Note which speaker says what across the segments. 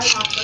Speaker 1: Merci.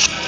Speaker 1: Thank you.